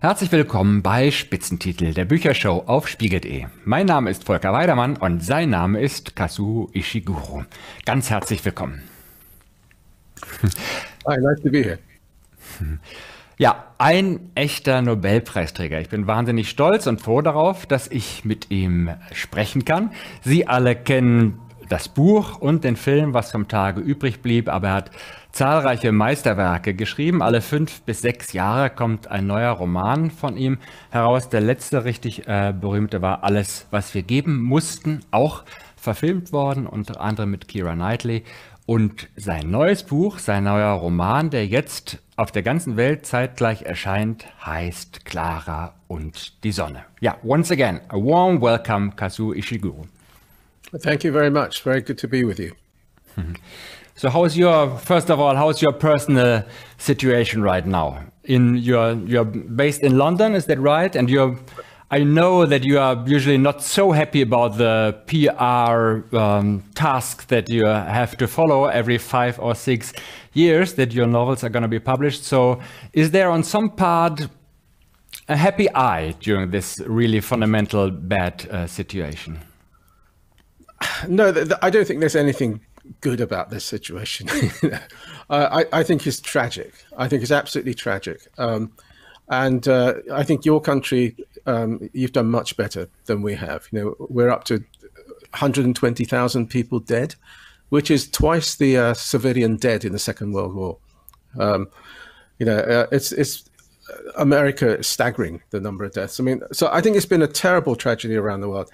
Herzlich willkommen bei Spitzentitel, der Büchershow auf Spiegel.de. Mein Name ist Volker Weidermann und sein Name ist Kazuo Ishiguro. Ganz herzlich willkommen. Hi, nice to be here. Ja, ein echter Nobelpreisträger. Ich bin wahnsinnig stolz und froh darauf, dass ich mit ihm sprechen kann. Sie alle kennen das Buch und den Film, was vom Tage übrig blieb, aber er hat zahlreiche Meisterwerke geschrieben. Alle fünf bis sechs Jahre kommt ein neuer Roman von ihm heraus. Der letzte richtig äh, berühmte war Alles, was wir geben mussten, auch verfilmt worden, unter anderem mit Kira Knightley. Und sein neues Buch, sein neuer Roman, der jetzt auf der ganzen Welt zeitgleich erscheint, heißt Clara und die Sonne. Ja, once again, a warm welcome, Kazuo Ishiguro. Thank you very much. Very good to be with you. So how's your first of all, how's your personal situation right now? In your you're based in London, is that right? And you're I know that you are usually not so happy about the PR um, task that you have to follow every five or six years that your novels are going to be published. So, is there on some part a happy eye during this really fundamental bad uh, situation? No, I don't think there's anything good about this situation. I, I, think it's tragic. I think it's absolutely tragic. Um, and uh, I think your country, um, you've done much better than we have. You know, we're up to 120,000 people dead, which is twice the uh, civilian dead in the Second World War. Um, you know, uh, it's it's America is staggering the number of deaths. I mean, so I think it's been a terrible tragedy around the world.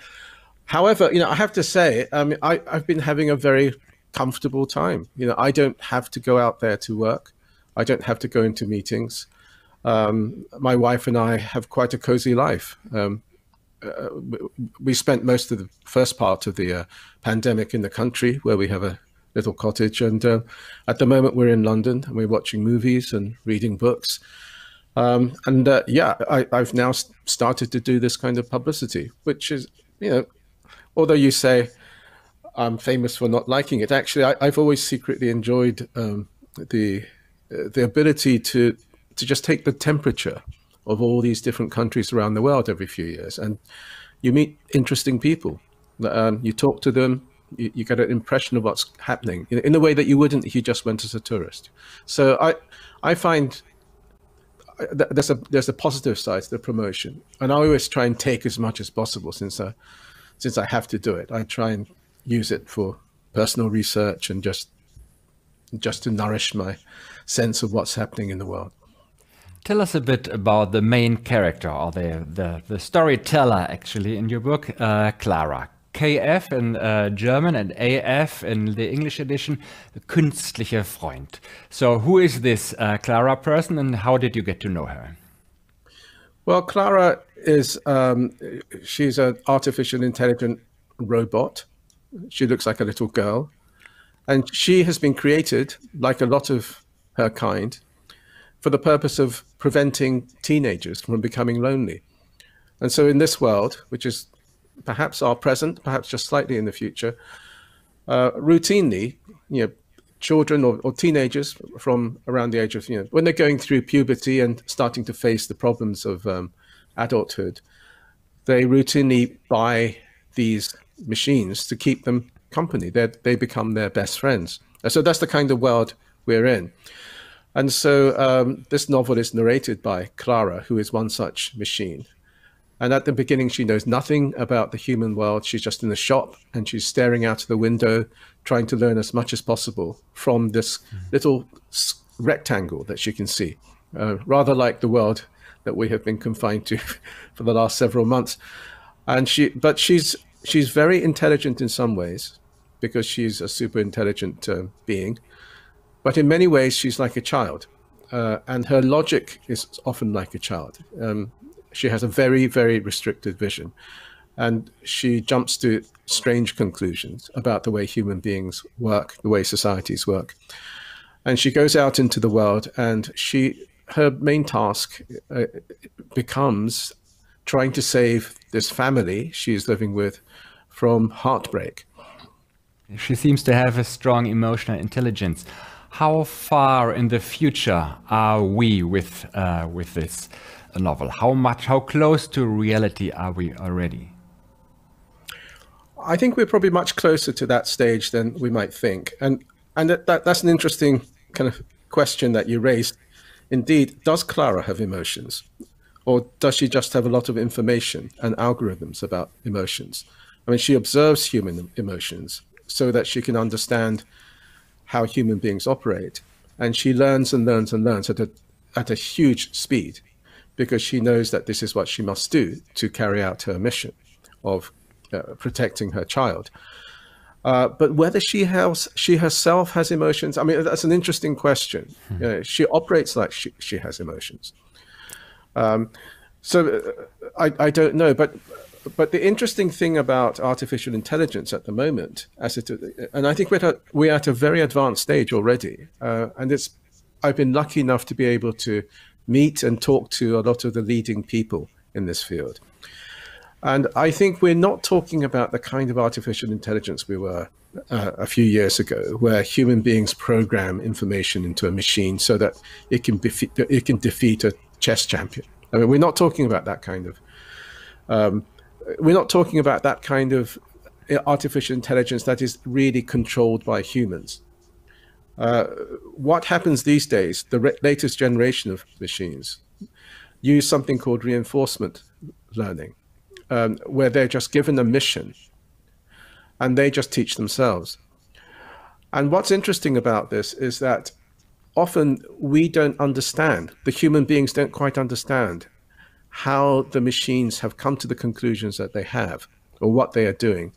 However, you know, I have to say, I mean, I, I've been having a very comfortable time. You know, I don't have to go out there to work. I don't have to go into meetings. Um, my wife and I have quite a cozy life. Um, uh, we spent most of the first part of the uh, pandemic in the country where we have a little cottage. And uh, at the moment, we're in London and we're watching movies and reading books. Um, and uh, yeah, I, have now started to do this kind of publicity, which is, you know, although you say I'm famous for not liking it, actually, I, have always secretly enjoyed um, the the ability to to just take the temperature of all these different countries around the world every few years, and you meet interesting people. Um, you talk to them, you, you, get an impression of what's happening in, in, a way that you wouldn't if you just went as a tourist. So I I find there's a there's a positive side to the promotion, and I always try and take as much as possible since I since I have to do it. I try and use it for personal research and just just to nourish my sense of what's happening in the world. Tell us a bit about the main character or the the, the storyteller actually in your book, uh, Klara. KF in uh, German and AF in the English edition, the künstliche Freund. So, who is this uh, Klara person and how did you get to know her? Well, Klara is um, she's an artificial intelligent robot. She looks like a little girl, and she has been created like a lot of her kind for the purpose of preventing teenagers from becoming lonely. And so, in this world, which is perhaps our present, perhaps just slightly in the future, uh, routinely, you know, children or, or, teenagers from around the age of, you know, when they're going through puberty and starting to face the problems of um, adulthood, they routinely buy these machines to keep them company. They they become their best friends. So that's the kind of world we're in. And so um, this novel is narrated by Klara, who is one such machine. And at the beginning, she knows nothing about the human world. She's just in the shop and she's staring out of the window, trying to learn as much as possible from this little rectangle that she can see, uh, rather like the world that we have been confined to for the last several months. And she, but she's she's very intelligent in some ways because she's a super intelligent uh, being, but in many ways she's like a child, uh, and her logic is often like a child. Um, she has a very very restricted vision, and she jumps to strange conclusions about the way human beings work, the way societies work, and she goes out into the world and she her main task uh, becomes trying to save this family she is living with from heartbreak. She seems to have a strong emotional intelligence. How far in the future are we with uh, with this? novel? How much, how close to reality are we already? I think we're probably much closer to that stage than we might think, and and that, that that's an interesting kind of question that you raised. Indeed, does Klara have emotions, or does she just have a lot of information and algorithms about emotions? I mean, she observes human emotions so that she can understand how human beings operate, and she learns and learns and learns at a at a huge speed because she knows that this is what she must do to carry out her mission of uh, protecting her child. Uh, but whether she has she herself has emotions, I mean, that's an interesting question. Hmm. Uh, she operates like she, she has emotions. Um, so uh, I, I don't know, but but the interesting thing about artificial intelligence at the moment, as it and I think we're at, we're at a very advanced stage already, uh, and it's I've been lucky enough to be able to meet and talk to a lot of the leading people in this field. And I think we're not talking about the kind of artificial intelligence we were uh, a few years ago, where human beings program information into a machine so that it can defeat it can defeat a chess champion. I mean, we're not talking about that kind of. Um, we're not talking about that kind of artificial intelligence that is really controlled by humans. Uh, what happens these days? The latest generation of machines use something called reinforcement learning um, where they're just given a mission and they just teach themselves. And what's interesting about this is that often we don't understand, the human beings don't quite understand how the machines have come to the conclusions that they have or what they are doing.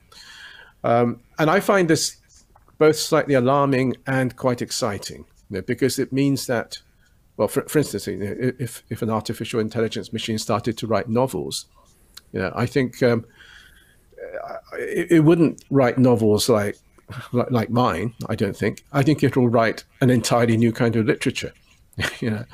Um, and I find this both slightly alarming and quite exciting you know, because it means that, well, for, for instance, you know, if, if an artificial intelligence machine started to write novels, you know, I think um, it, it, wouldn't write novels like, like, like mine. I don't think. I think it will write an entirely new kind of literature. you know.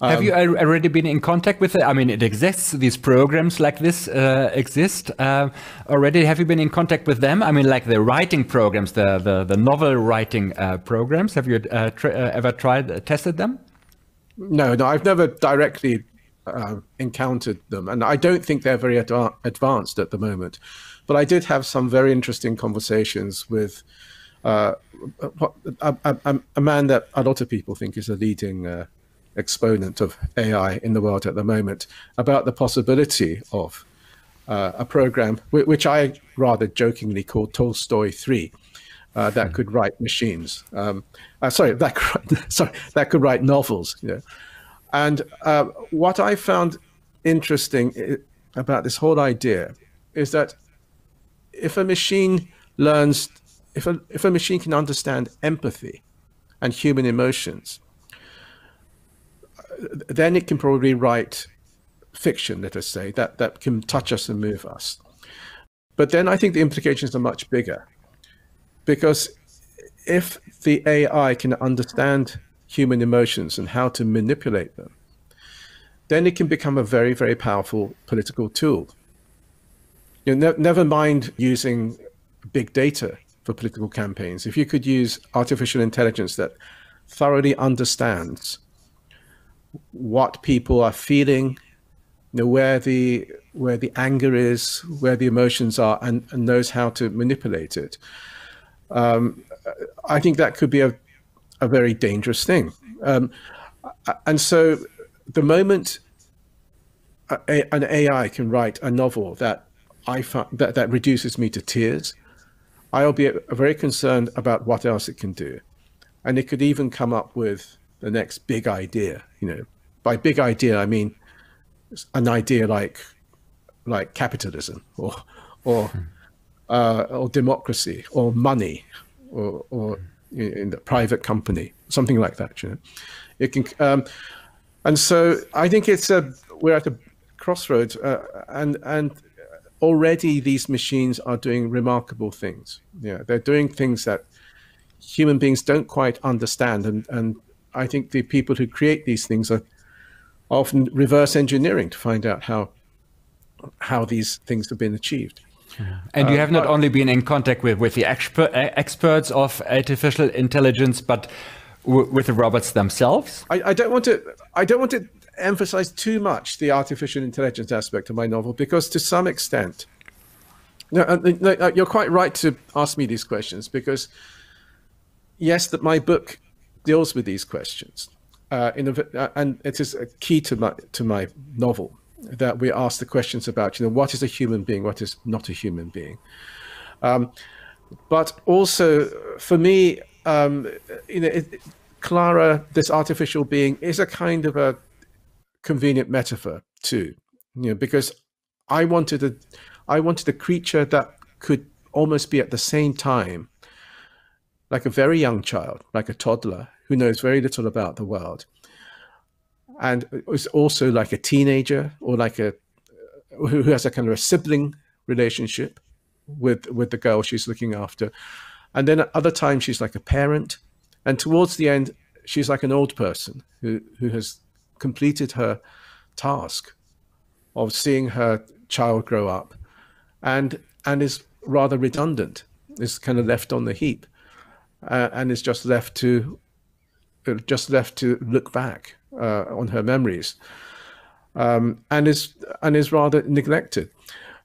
Um, Have you already been in contact with it? I mean, it exists. These programs like this uh, exist uh, already. Have you been in contact with them? I mean, like the writing programs, the the, the novel writing uh, programs. Have you uh, tr uh, ever tried uh, tested them? No, no, I've never directly uh, encountered them, and I don't think they're very ad- advanced at the moment. But I did have some very interesting conversations with uh, a, a, a, man that a lot of people think is a leading uh, exponent of AI in the world at the moment about the possibility of uh, a program which I rather jokingly called Tolstoy 3. Uh, that hmm. could write machines. Um, uh, sorry, that could, sorry, that could write novels. You know. And uh, what I found interesting about this whole idea is that if a machine learns, if a, if a machine can understand empathy and human emotions, then it can probably write fiction, let us say, that, that can touch us and move us. But then I think the implications are much bigger because if the AI can understand human emotions and how to manipulate them, then it can become a very, very powerful political tool. You know, ne- never mind using big data for political campaigns. If you could use artificial intelligence that thoroughly understands what people are feeling, you know, where the where the anger is, where the emotions are, and, and knows how to manipulate it. Um, I think that could be a a very dangerous thing. Um, and so, the moment a, an AI can write a novel that I find, that that reduces me to tears, I'll be very concerned about what else it can do, and it could even come up with the next big idea. You know, by big idea I mean an idea like like capitalism or or hmm. uh, or democracy or money or, or in the private company, something like that. You know, it can, um, and so I think it's a we're at a crossroads, uh, and and already these machines are doing remarkable things. Yeah, they're doing things that human beings don't quite understand, and and I think the people who create these things are often reverse engineering to find out how how these things have been achieved. And you uh, have not only been in contact with, with the expert, experts of artificial intelligence, but with the robots themselves. I, I, don't want to. I don't want to emphasize too much the artificial intelligence aspect of my novel because, to some extent, uh, no, you're quite right to ask me these questions because, yes, that my book deals with these questions, uh, in a, uh, and it is a key to my to my novel that we ask the questions about, you know, what is a human being, what is not a human being. Um, but also, for me, um, you know, it, Klara, this artificial being, is a kind of a convenient metaphor too, you know, because I wanted a, I wanted a creature that could almost be at the same time like a very young child, like a toddler who knows very little about the world, and is also like a teenager or like a who has a kind of a sibling relationship with with the girl she's looking after, and then at other times she's like a parent, and towards the end she's like an old person who who has completed her task of seeing her child grow up, and and is rather redundant, is kind of left on the heap, uh, and is just left to just left to look back uh, on her memories, um, and is and is rather neglected.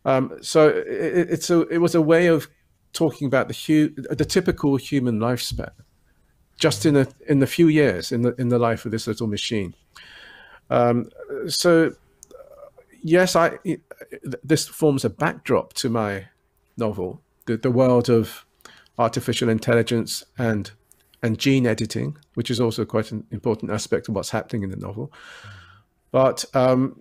Um, so it, it's a it was a way of talking about the hu- the typical human lifespan, just in a in the few years in the in the life of this little machine. Um, so yes, I this forms a backdrop to my novel, the, the world of artificial intelligence and and gene editing, which is also quite an important aspect of what's happening in the novel. But um,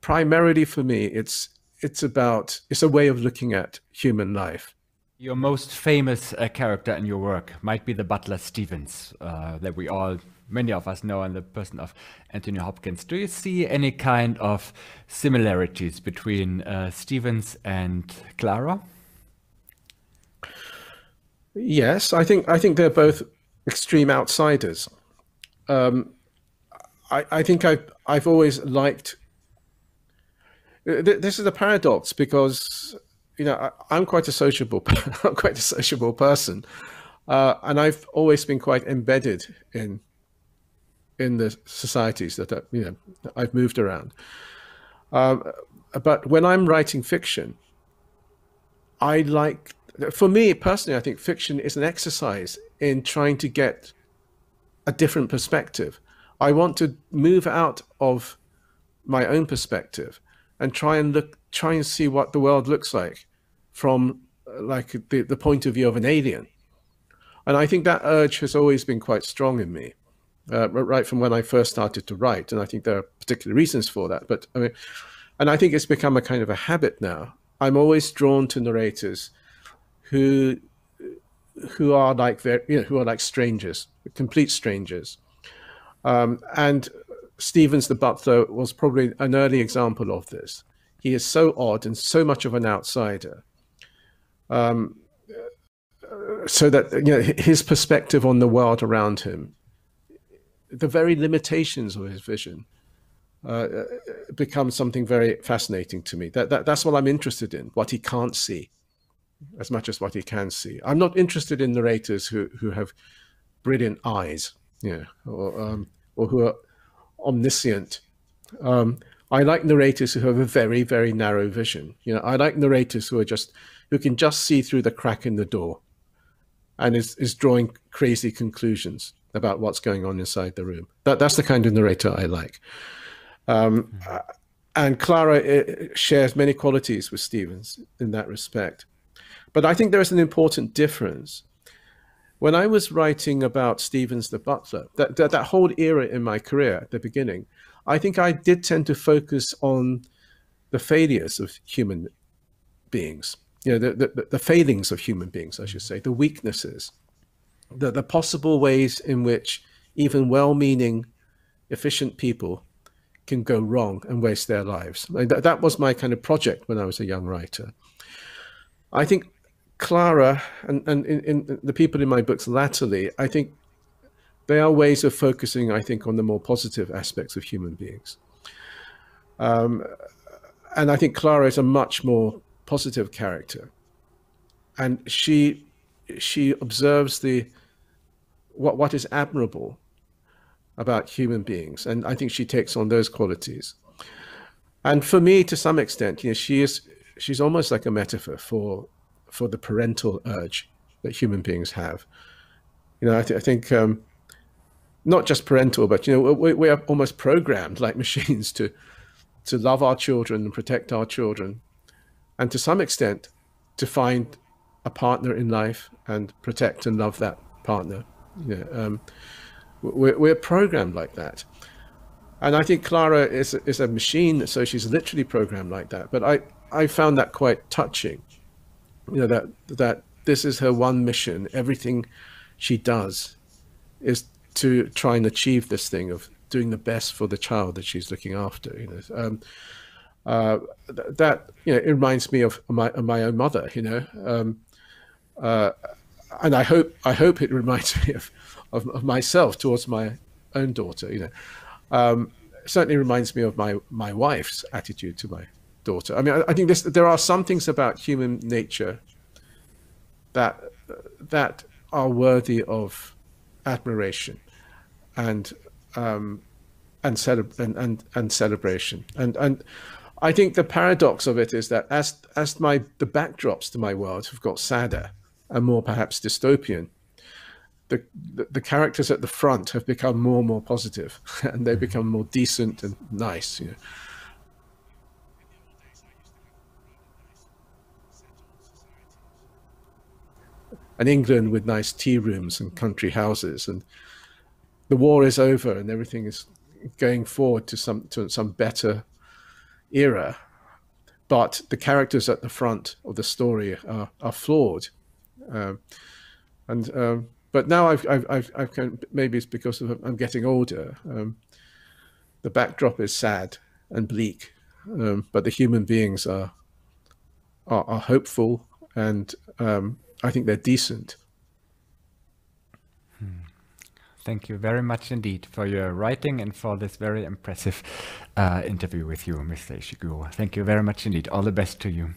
primarily for me, it's it's about it's a way of looking at human life. Your most famous uh, character in your work might be the butler Stevens, uh, that we all, many of us know, in the person of Anthony Hopkins. Do you see any kind of similarities between uh, Stevens and Klara? Yes, I think I think they're both extreme outsiders. Um, I, I think I've I've always liked. This is a paradox because you know I, am quite a sociable I'm quite a sociable person, uh, and I've always been quite embedded in in the societies that I, you know I've moved around. Um, but when I'm writing fiction, I like for me personally, I think fiction is an exercise in trying to get a different perspective. I want to move out of my own perspective and try and look, try and see what the world looks like from uh, like the, the point of view of an alien. And I think that urge has always been quite strong in me, uh, right from when I first started to write. And I think there are particular reasons for that. But I mean, and I think it's become a kind of a habit now. I'm always drawn to narrators who who are like you know, who are like strangers, complete strangers. Um, and Stevens the butler was probably an early example of this. He is so odd and so much of an outsider. Um, so that you know his perspective on the world around him, the very limitations of his vision, uh, become something very fascinating to me. That, that that's what I'm interested in. What he can't see as much as what he can see. I'm not interested in narrators who, who have brilliant eyes, yeah, or, um, or who are omniscient. Um, I like narrators who have a very, very narrow vision. You know, I like narrators who are just who can just see through the crack in the door, and is is drawing crazy conclusions about what's going on inside the room. That that's the kind of narrator I like. Um, mm-hmm. and Klara uh, shares many qualities with Stevens in that respect. But I think there is an important difference. When I was writing about Stevens the Butler, that, that, that whole era in my career at the beginning, I think I did tend to focus on the failures of human beings, you know, the, the, the failings of human beings, I should say, the weaknesses, the, the possible ways in which even well meaning, efficient people can go wrong and waste their lives. That, that was my kind of project when I was a young writer. I think Klara and, and in, in, the people in my books latterly, I think they are ways of focusing, I think, on the more positive aspects of human beings. Um, and I think Klara is a much more positive character. And she she observes the what what is admirable about human beings, and I think she takes on those qualities. And for me, to some extent, you know, she is she's almost like a metaphor for for the parental urge that human beings have. You know, I, th- I think um, not just parental, but you know, we, we are almost programmed like machines to to love our children and protect our children, and to some extent, to find a partner in life and protect and love that partner. Know, um, we're, we're programmed like that. And I think Klara is, is a machine, so she's literally programmed like that. But I, I found that quite touching. You know, that, that this is her one mission. Everything she does is to try and achieve this thing of doing the best for the child that she's looking after. You know, um, uh, th- that you know, it reminds me of my of my own mother. You know, um, uh, and I hope I hope it reminds me of, of, of myself towards my own daughter. You know, um, certainly reminds me of my my wife's attitude to my daughter. I mean, I, I think this, there are some things about human nature that that are worthy of admiration and um, and, and, and and celebration. And and I think the paradox of it is that as as my the backdrops to my world have got sadder and more perhaps dystopian, the, the, characters at the front have become more and more positive, and they become more decent and nice. You know. And England with nice tea rooms and country houses, and the war is over, and everything is going forward to some to some better era. But the characters at the front of the story are, are flawed, and um, but now I've, I've, I've, I've kind of, maybe it's because of, I'm getting older. Um, the backdrop is sad and bleak, um, but the human beings are, are, are hopeful and um, I think they're decent. Hmm. Thank you very much indeed for your writing and for this very impressive uh, interview with you, Mr. Ishiguro. Thank you very much indeed. All the best to you.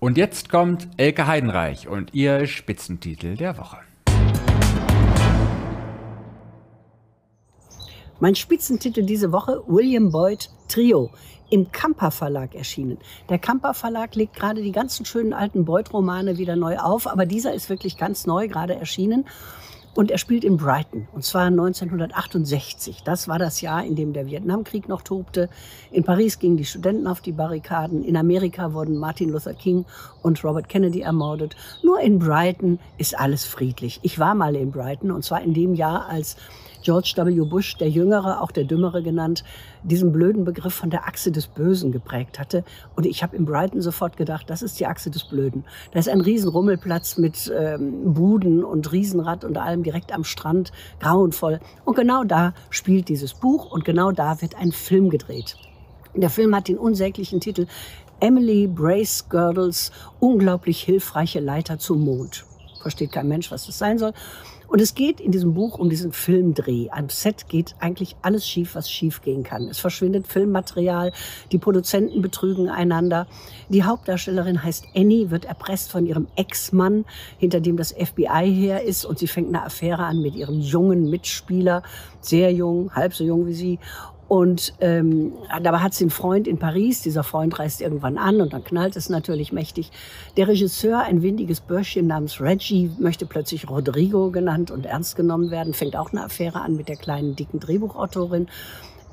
Und jetzt kommt Elke Heidenreich und ihr Spitzentitel der Woche. Mein Spitzentitel diese Woche, William Boyd Trio, im Kamper Verlag erschienen. Der Kamper Verlag legt gerade die ganzen schönen alten Boyd-Romane wieder neu auf, aber dieser ist wirklich ganz neu, gerade erschienen. Und er spielt in Brighton, und zwar 1968. Das war das Jahr, in dem der Vietnamkrieg noch tobte. In Paris gingen die Studenten auf die Barrikaden. In Amerika wurden Martin Luther King und Robert Kennedy ermordet. Nur in Brighton ist alles friedlich. Ich war mal in Brighton, und zwar in dem Jahr, als George W. Bush, der Jüngere, auch der Dümmere genannt, diesen blöden Begriff von der Achse des Bösen geprägt hatte. Und ich habe in Brighton sofort gedacht, das ist die Achse des Blöden. Da ist ein Riesenrummelplatz mit ähm, Buden und Riesenrad und allem direkt am Strand, grauenvoll. Und genau da spielt dieses Buch und genau da wird ein Film gedreht. Der Film hat den unsäglichen Titel Emily Brace Girdles unglaublich hilfreiche Leiter zum Mond. Versteht kein Mensch, was das sein soll. Und es geht in diesem Buch um diesen Filmdreh. Am Set geht eigentlich alles schief, was schief gehen kann. Es verschwindet Filmmaterial, die Produzenten betrügen einander. Die Hauptdarstellerin heißt Annie, wird erpresst von ihrem Ex-Mann, hinter dem das FBI her ist und sie fängt eine Affäre an mit ihrem jungen Mitspieler, sehr jung, halb so jung wie sie. Und ähm, dabei hat sie einen Freund in Paris. Dieser Freund reist irgendwann an und dann knallt es natürlich mächtig. Der Regisseur, ein windiges Börschchen namens Reggie, möchte plötzlich Rodrigo genannt und ernst genommen werden, fängt auch eine Affäre an mit der kleinen, dicken Drehbuchautorin.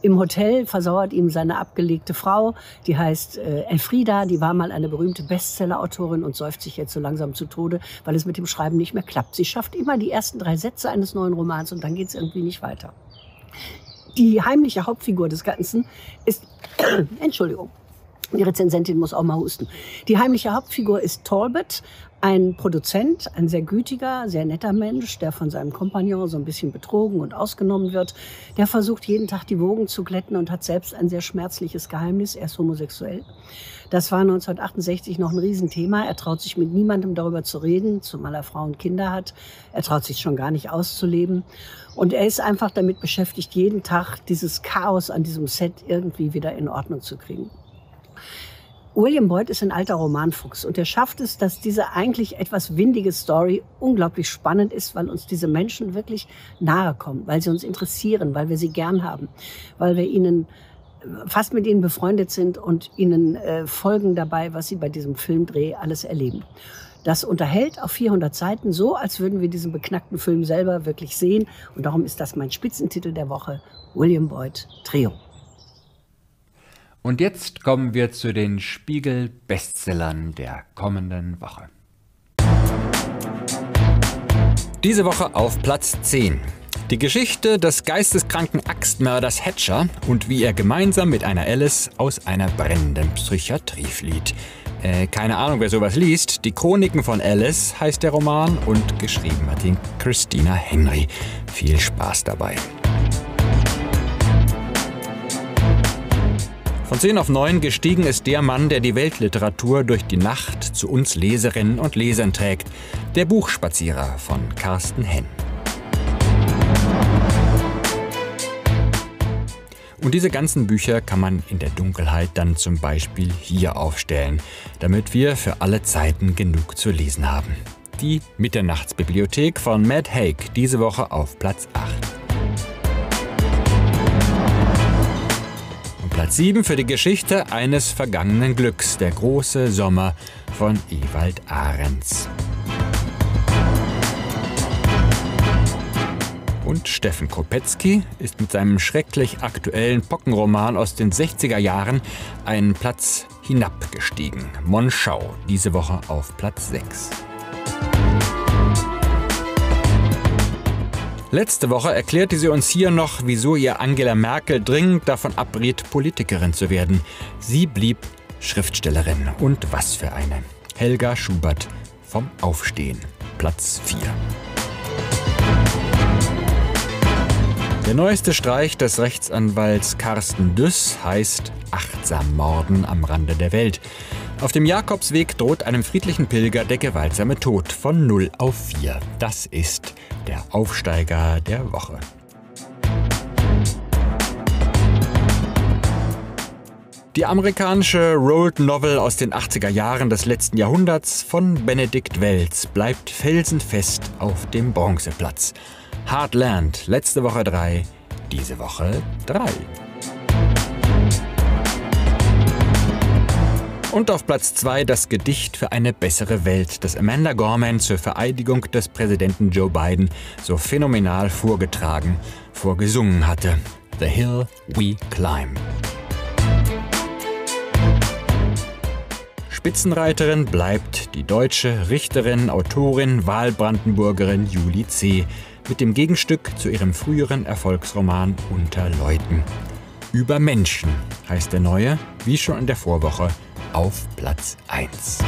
Im Hotel versauert ihm seine abgelegte Frau, die heißt äh, Elfrida, die war mal eine berühmte Bestsellerautorin und säuft sich jetzt so langsam zu Tode, weil es mit dem Schreiben nicht mehr klappt. Sie schafft immer die ersten drei Sätze eines neuen Romans und dann geht es irgendwie nicht weiter die heimliche Hauptfigur des Ganzen ist, Entschuldigung, die Rezensentin muss auch mal husten. Die heimliche Hauptfigur ist Talbot, ein Produzent, ein sehr gütiger, sehr netter Mensch, der von seinem Kompagnon so ein bisschen betrogen und ausgenommen wird. Der versucht jeden Tag die Wogen zu glätten und hat selbst ein sehr schmerzliches Geheimnis. Er ist homosexuell. Das war 1968 noch ein Riesenthema. Er traut sich mit niemandem darüber zu reden, zumal er Frauen und Kinder hat. Er traut sich schon gar nicht auszuleben. Und er ist einfach damit beschäftigt, jeden Tag dieses Chaos an diesem Set irgendwie wieder in Ordnung zu kriegen. William Boyd ist ein alter Romanfuchs und er schafft es, dass diese eigentlich etwas windige Story unglaublich spannend ist, weil uns diese Menschen wirklich nahe kommen, weil sie uns interessieren, weil wir sie gern haben, weil wir ihnen fast mit ihnen befreundet sind und ihnen äh, folgen dabei, was sie bei diesem Filmdreh alles erleben. Das unterhält auf 400 Seiten so, als würden wir diesen beknackten Film selber wirklich sehen. Und darum ist das mein Spitzentitel der Woche, William Boyd Trio. Und jetzt kommen wir zu den Spiegel-Bestsellern der kommenden Woche. Diese Woche auf Platz 10. Die Geschichte des geisteskranken Axtmörders Hatcher und wie er gemeinsam mit einer Alice aus einer brennenden Psychiatrie flieht. Äh, keine Ahnung, wer sowas liest. Die Chroniken von Alice heißt der Roman und geschrieben hat ihn Christina Henry. Viel Spaß dabei. Von 10 auf 9 gestiegen ist der Mann, der die Weltliteratur durch die Nacht zu uns Leserinnen und Lesern trägt. Der Buchspazierer von Carsten Henn. Und diese ganzen Bücher kann man in der Dunkelheit dann zum Beispiel hier aufstellen, damit wir für alle Zeiten genug zu lesen haben. Die Mitternachtsbibliothek von Matt Haig diese Woche auf Platz 8. Platz 7 für die Geschichte eines vergangenen Glücks, der große Sommer von Ewald Ahrens. Und Steffen Kopetzky ist mit seinem schrecklich aktuellen Pockenroman aus den 60er Jahren einen Platz hinabgestiegen. Monschau, diese Woche auf Platz 6. Letzte Woche erklärte sie uns hier noch, wieso ihr Angela Merkel dringend davon abriet, Politikerin zu werden. Sie blieb Schriftstellerin. Und was für eine. Helga Schubert vom Aufstehen. Platz 4. Der neueste Streich des Rechtsanwalts Carsten Düss heißt Achtsam Morden am Rande der Welt. Auf dem Jakobsweg droht einem friedlichen Pilger der gewaltsame Tod von 0 auf 4. Das ist der Aufsteiger der Woche. Die amerikanische Road Novel aus den 80er Jahren des letzten Jahrhunderts von Benedikt Wells bleibt felsenfest auf dem Bronzeplatz. Heartland, letzte Woche 3, diese Woche 3. Und auf Platz 2 das Gedicht für eine bessere Welt, das Amanda Gorman zur Vereidigung des Präsidenten Joe Biden so phänomenal vorgetragen, vorgesungen hatte. The Hill We Climb. Spitzenreiterin bleibt die deutsche Richterin, Autorin, Wahlbrandenburgerin Julie C mit dem Gegenstück zu ihrem früheren Erfolgsroman Unter Leuten. Über Menschen heißt der neue, wie schon in der Vorwoche, auf Platz 1.